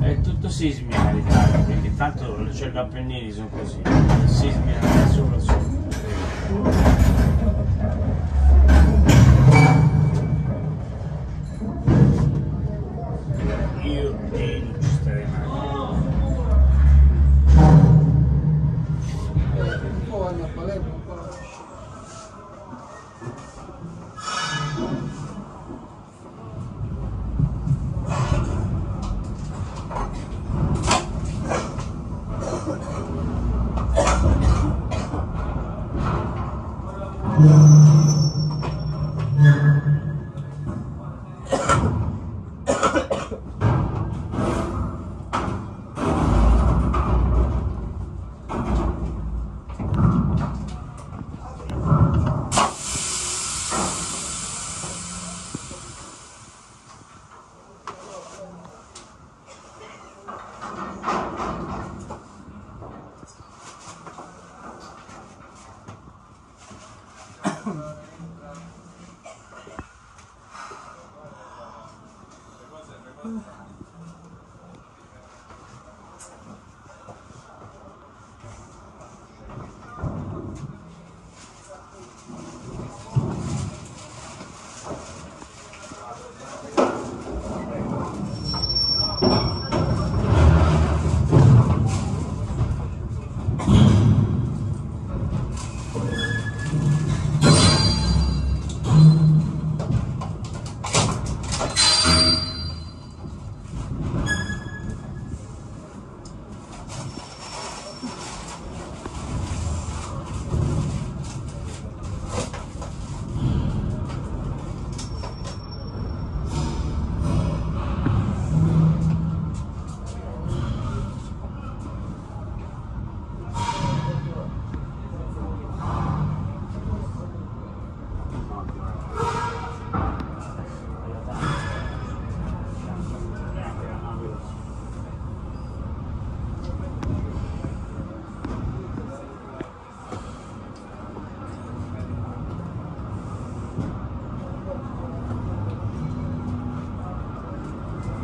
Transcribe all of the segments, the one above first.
È tutto sismica l'Italia, quindi tanto le cerca Appennini sono così. Sismica sopra sopra. Io Yeah.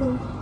Bye.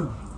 Whew.